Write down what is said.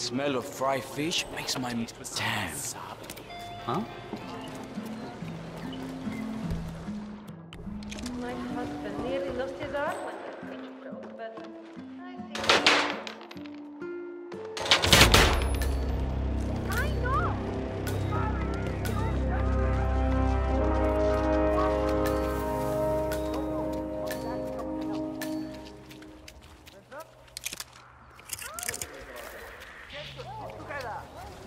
Smell of fried fish makes my damn. Huh?